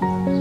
m